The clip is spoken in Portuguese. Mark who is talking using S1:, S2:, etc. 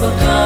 S1: ngày